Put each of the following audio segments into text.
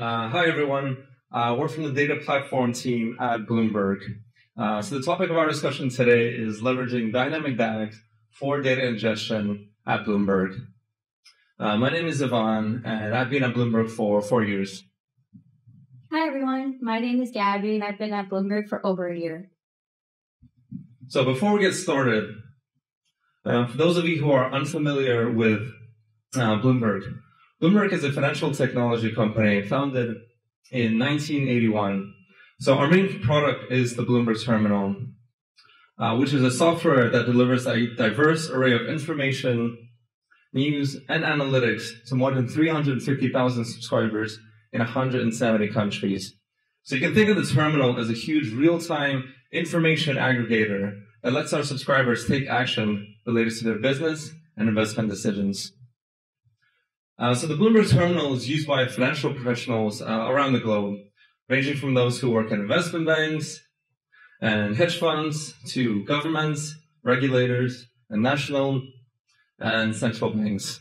Uh, hi, everyone. Uh, we're from the data platform team at Bloomberg. Uh, so the topic of our discussion today is leveraging dynamic DAGs for data ingestion at Bloomberg. Uh, my name is Ivan, and I've been at Bloomberg for four years. Hi, everyone. My name is Gabby, and I've been at Bloomberg for over a year. So before we get started, uh, for those of you who are unfamiliar with uh, Bloomberg, Bloomberg is a financial technology company founded in 1981. So our main product is the Bloomberg Terminal, uh, which is a software that delivers a diverse array of information, news, and analytics to more than 350,000 subscribers in 170 countries. So you can think of the terminal as a huge real-time information aggregator that lets our subscribers take action related to their business and investment decisions. Uh, so the Bloomberg terminal is used by financial professionals uh, around the globe, ranging from those who work in investment banks and hedge funds to governments, regulators, and national and central banks.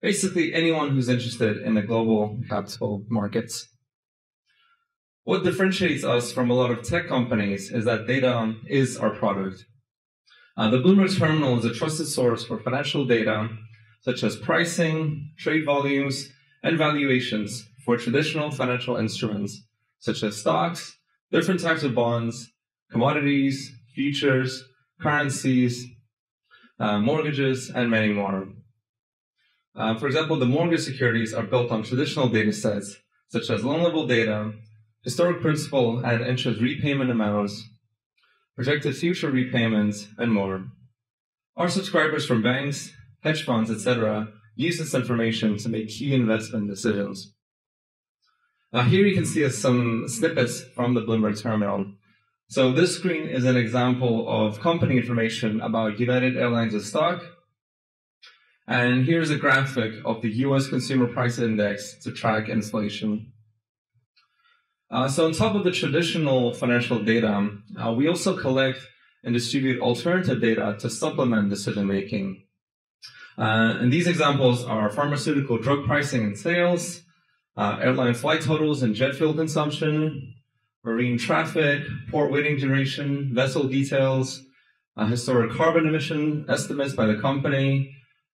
Basically, anyone who's interested in the global capital markets. What differentiates us from a lot of tech companies is that data is our product. Uh, the Bloomberg terminal is a trusted source for financial data such as pricing, trade volumes, and valuations for traditional financial instruments, such as stocks, different types of bonds, commodities, futures, currencies, uh, mortgages, and many more. Uh, for example, the mortgage securities are built on traditional data sets, such as loan level data, historic principal and interest repayment amounts, projected future repayments, and more. Our subscribers from banks, hedge funds, etc., use this information to make key investment decisions. Now here you can see some snippets from the Bloomberg terminal. So this screen is an example of company information about United Airlines' stock. And here's a graphic of the US Consumer Price Index to track inflation. Uh, so on top of the traditional financial data, uh, we also collect and distribute alternative data to supplement decision making. Uh, and these examples are pharmaceutical drug pricing and sales, uh, airline flight totals and jet fuel consumption, marine traffic, port waiting duration, vessel details, uh, historic carbon emission estimates by the company,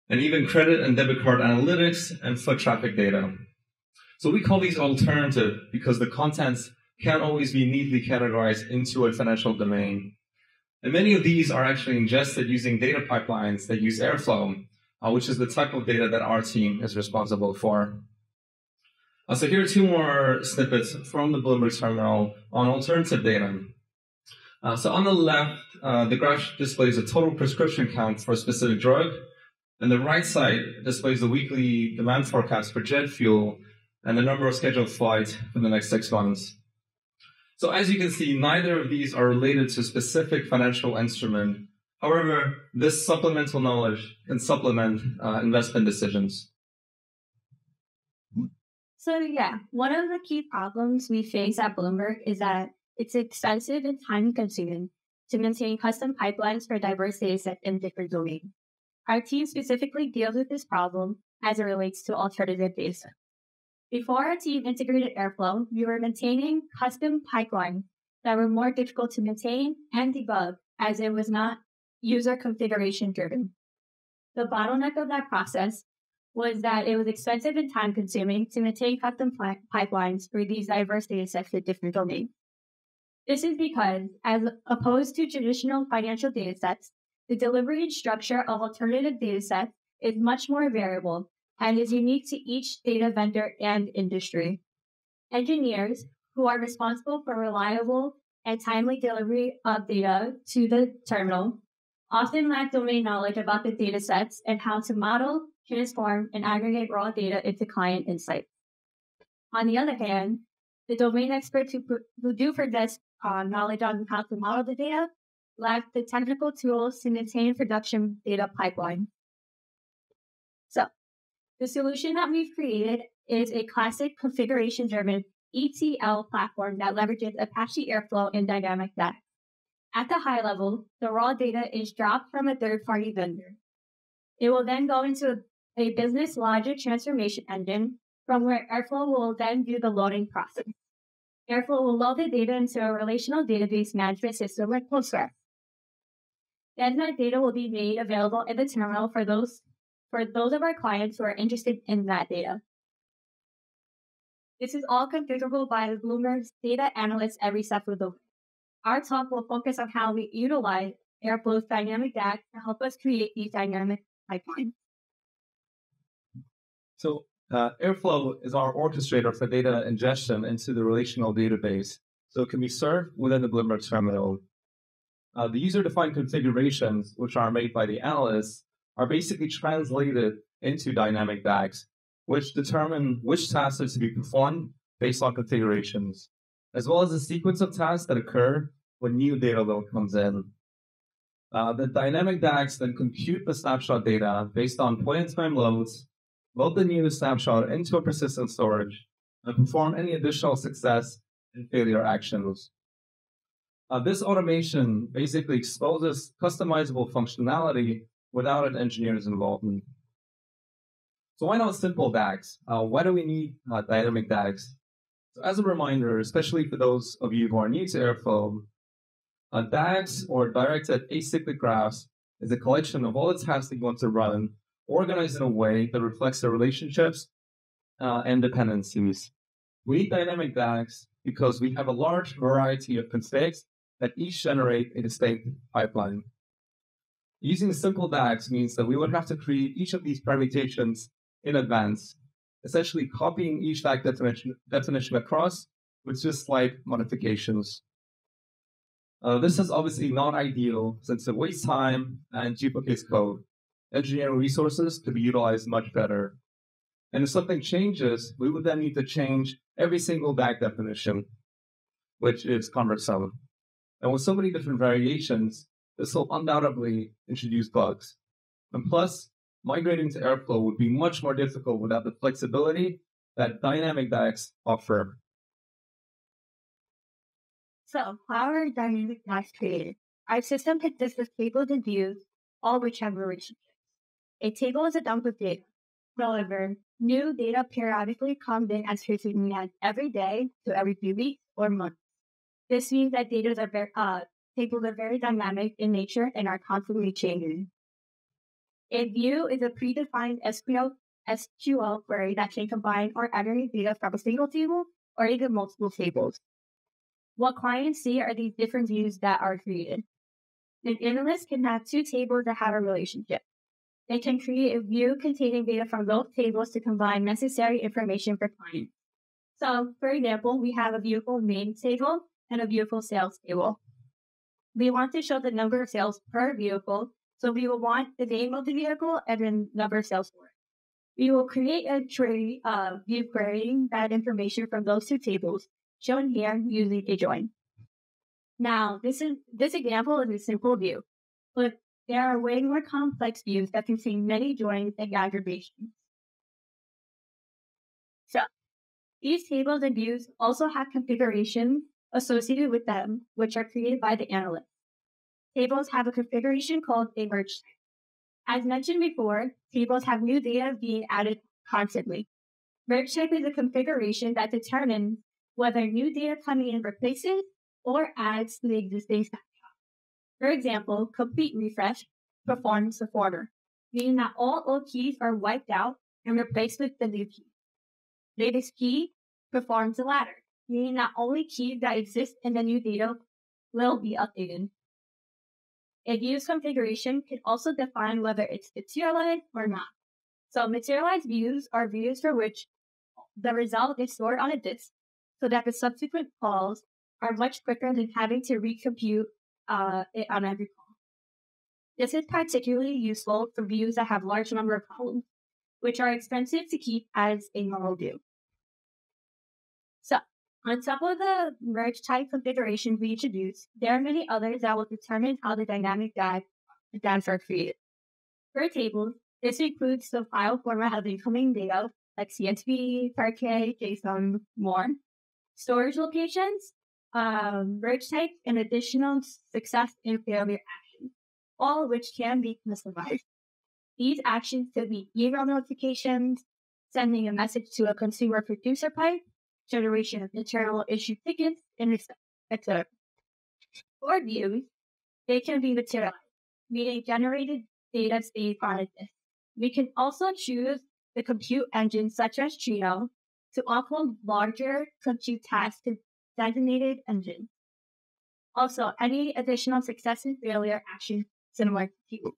and even credit and debit card analytics and foot traffic data. So we call these alternative because the contents can't always be neatly categorized into a financial domain. And many of these are actually ingested using data pipelines that use Airflow, uh, which is the type of data that our team is responsible for. Uh, so here are two more snippets from the Bloomberg terminal on alternative data. Uh, so on the left, uh, the graph displays a total prescription count for a specific drug, and the right side displays the weekly demand forecast for jet fuel and the number of scheduled flights for the next six months. So as you can see, neither of these are related to specific financial instrument, However, this supplemental knowledge can supplement uh, investment decisions. So, yeah, one of the key problems we face at Bloomberg is that it's expensive and time consuming to maintain custom pipelines for diverse data sets in different domains. Our team specifically deals with this problem as it relates to alternative data. Before our team integrated Airflow, we were maintaining custom pipelines that were more difficult to maintain and debug as it was not user configuration driven. The bottleneck of that process was that it was expensive and time consuming to maintain custom pipelines for these diverse data sets with different domains. This is because, as opposed to traditional financial data sets, the delivery and structure of alternative data sets is much more variable and is unique to each data vendor and industry. Engineers who are responsible for reliable and timely delivery of data to the terminal often lack domain knowledge about the data sets and how to model, transform, and aggregate raw data into client insights. On the other hand, the domain experts who, who do possess uh, knowledge on how to model the data lack the technical tools to maintain production data pipeline. So, the solution that we've created is a classic configuration driven ETL platform that leverages Apache Airflow and dynamic. At the high level, the raw data is dropped from a third party vendor. It will then go into a, business logic transformation engine from where Airflow will then do the loading process. Airflow will load the data into a relational database management system like Postgres. Then that data will be made available in the terminal for those for those of our clients who are interested in that data. This is all configurable by Bloomberg's data analysts every step of the way. Our talk will focus on how we utilize Airflow's dynamic DAG to help us create these dynamic pipelines. So uh, Airflow is our orchestrator for data ingestion into the relational database. So it can be served within the Bloomberg terminal. Uh, the user-defined configurations, which are made by the analysts, are basically translated into dynamic DAGs, which determine which tasks are to be performed based on configurations, as well as the sequence of tasks that occur when new data load comes in. Uh, the dynamic DAGs then compute the snapshot data based on point-in-time loads load the new snapshot into a persistent storage, and perform any additional success and failure actions. Uh, this automation basically exposes customizable functionality without an engineer's involvement. So why not simple DAGs? Uh, why do we need uh, dynamic DAGs? So as a reminder, especially for those of you who are new to Airflow, a DAGs or directed acyclic graphs is a collection of all the tasks that you want to run organized in a way that reflects the relationships uh, and dependencies. We need dynamic DAGs because we have a large variety of configs that each generate a distinct pipeline. Using simple DAGs means that we would have to create each of these permutations in advance, essentially copying each DAG definition, definition across with just slight modifications. Uh, this is obviously not ideal since it wastes time and duplicates code engineering resources to be utilized much better. And if something changes, we would then need to change every single DAG definition, which is cumbersome. And with so many different variations, this will undoubtedly introduce bugs. And plus, migrating to Airflow would be much more difficult without the flexibility that dynamic DAGs offer. So, how are dynamic DAGs created? Our system consists of tables and views, all which have relationships. A table is a dump of data. However, new data periodically comes in as frequently as every day to every few weeks or months. This means that data are very, uh, tables are very dynamic in nature and are constantly changing. A view is a predefined SQL, SQL query that can combine or aggregate data from a single table or even multiple tables. What clients see are these different views that are created. An analyst can have two tables that have a relationship. They can create a view containing data from both tables to combine necessary information for clients. So, for example, we have a vehicle name table and a vehicle sales table. We want to show the number of sales per vehicle, so we will want the name of the vehicle and the number of sales for it. We will create a tree uh, view querying that information from those two tables, shown here using a join. Now, this is this example is a simple view, but there are way more complex views that contain many joins and aggregations. So, these tables and views also have configurations associated with them, which are created by the analyst. Tables have a configuration called a merge. As mentioned before, tables have new data being added constantly. Merge type is a configuration that determines whether new data coming in replaces or adds to the existing for example, complete refresh performs the former, meaning that all old keys are wiped out and replaced with the new key. Latest key performs the latter, meaning that only keys that exist in the new data will be updated. A view's configuration can also define whether it's materialized or not. So materialized views are views for which the result is stored on a disk so that the subsequent calls are much quicker than having to recompute uh, on every call. This is particularly useful for views that have large number of columns, which are expensive to keep as a normal view. On top of the merge type configurations we introduced, there are many others that will determine how the dynamic DAG DAGs are created. For tables, this includes the file format of incoming data like CSV, Parquet, JSON, more. Storage locations, um, merge type, and additional success and failure actions, all of which can be customized. These actions could be email notifications, sending a message to a consumer producer pipe, generation of internal issue tickets, and etc. For views, they can be materialized, meaning generated data stay on a disk. We can also choose the compute engine such as Trino to offload larger compute tasks to designated engines. Also, any additional success and failure action similar to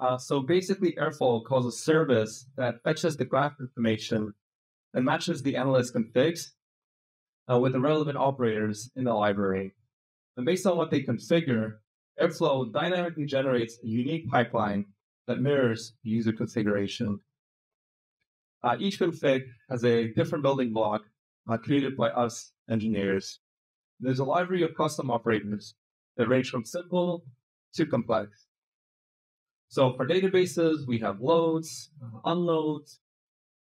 uh, so basically, Airflow calls a service that fetches the graph information and matches the analyst configs uh, with the relevant operators in the library. And based on what they configure, Airflow dynamically generates a unique pipeline that mirrors user configuration. Uh, each config has a different building block uh, created by us engineers. There's a library of custom operators that range from simple to complex. So for databases, we have loads, unloads,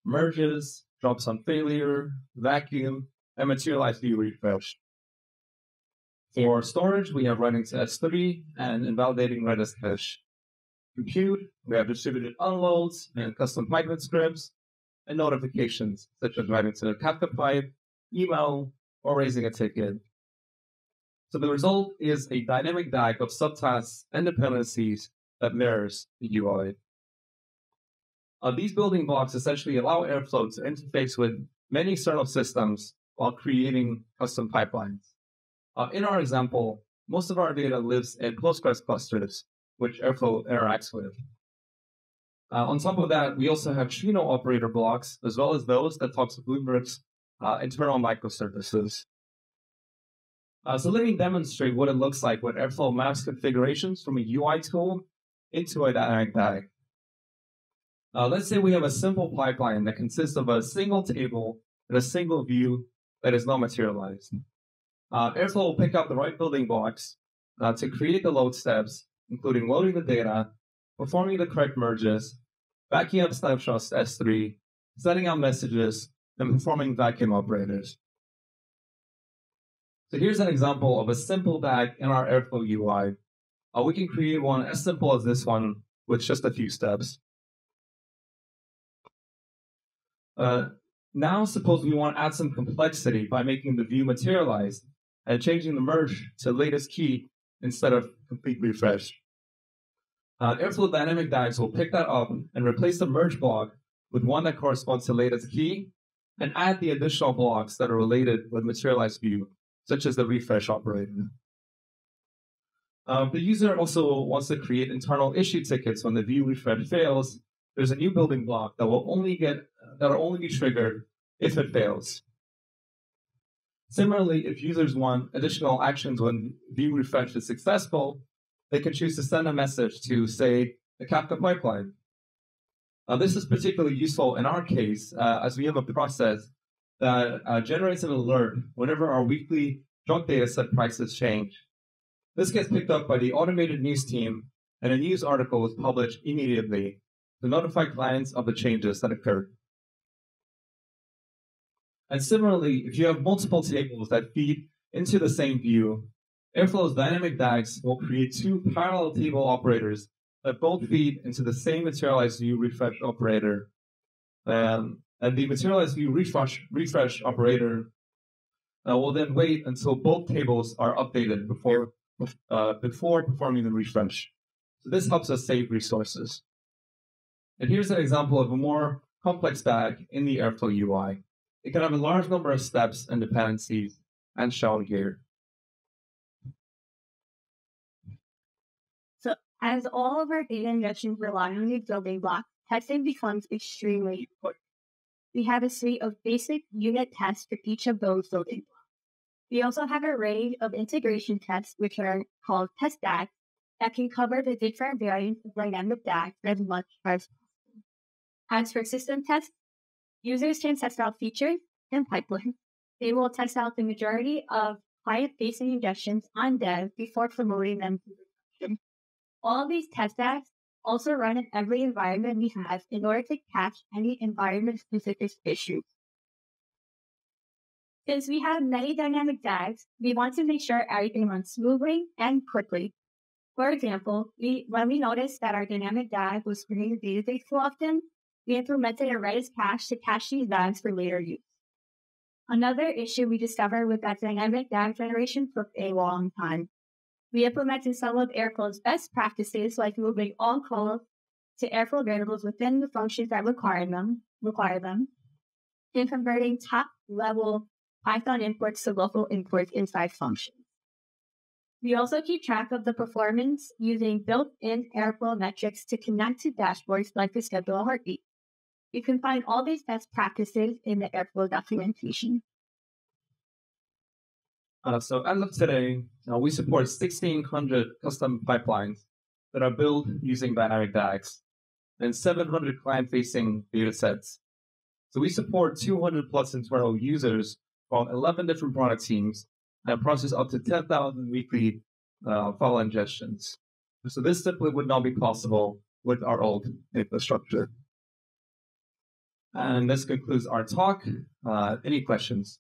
merges, drops on failure, vacuum, and materialized view refresh. For storage, we have writing to S3 and invalidating Redis cache. Compute, we have distributed unloads and custom Python scripts, and notifications, such as writing to the Kafka pipe, email, or raising a ticket. So the result is a dynamic DAG of subtasks and dependencies that mirrors the UI. Uh, these building blocks essentially allow Airflow to interface with many external systems while creating custom pipelines. Uh, in our example, most of our data lives in Postgres clusters, which Airflow interacts with. Uh, on top of that, we also have Trino operator blocks, as well as those that talk to Bloomberg's uh, internal microservices. Uh, so let me demonstrate what it looks like when Airflow maps configurations from a UI tool into a dynamic. Uh, let's say we have a simple pipeline that consists of a single table and a single view that is not materialized. Uh, Airflow will pick up the right building blocks uh, to create the load steps, including loading the data, performing the correct merges, backing up snapshots to S3, sending out messages, and performing vacuum operators. So here's an example of a simple DAG in our Airflow UI. Uh, we can create one as simple as this one with just a few steps. Uh, now suppose we want to add some complexity by making the view materialize and changing the merge to latest key instead of complete refresh. Uh, Airflow Dynamic DAGs will pick that up and replace the merge block with one that corresponds to latest key and add the additional blocks that are related with materialized view such as the refresh operator. Um, the user also wants to create internal issue tickets when the view refresh fails. There's a new building block that will only get that will only be triggered if it fails. Similarly, if users want additional actions when view refresh is successful, they can choose to send a message to, say, the Kafka pipeline. Now, this is particularly useful in our case, uh, as we have a process that uh, generates an alert whenever our weekly junk data set prices change. This gets picked up by the automated news team, and a news article is published immediately to notify clients of the changes that occurred. And similarly, if you have multiple tables that feed into the same view, Airflow's dynamic DAGs will create two parallel table operators that both feed into the same materialized view refresh operator. Um, and the materialized view refresh, refresh operator uh, will then wait until both tables are updated before, uh, before performing the refresh. So this helps us save resources. And here's an example of a more complex DAG in the Airflow UI. It can have a large number of steps and dependencies, and shown here. So as all of our data ingestions rely on these building blocks, testing becomes extremely important we have a suite of basic unit tests for each of those building blocks. We also have a range of integration tests, which are called test DAGs, that can cover the different variants of dynamic DAG as much as possible. As for system tests, users can test out features and pipelines. They will test out the majority of client-facing ingestions on dev before promoting them to production. All these test DAGs also run in every environment we have in order to catch any environment specific issues. Since we have many dynamic DAGs, we want to make sure everything runs smoothly and quickly. For example, we, when we noticed that our dynamic DAG was screening the database too often, we implemented a Redis cache to cache these DAGs for later use. Another issue we discovered was that dynamic DAG generation took a long time. We implemented some of Airflow's best practices, like moving all calls to Airflow variables within the functions that require them, require them, and converting top level Python imports to local imports inside functions. We also keep track of the performance using built-in Airflow metrics to connect to dashboards like the schedule heartbeat. You can find all these best practices in the Airflow documentation. Uh, so as of today, uh, we support 1,600 custom pipelines that are built using dynamic DAGs and 700 client-facing data sets. So we support 200 plus internal users from 11 different product teams and process up to 10,000 weekly uh, file ingestions. So this simply would not be possible with our old infrastructure. And this concludes our talk. Uh, any questions?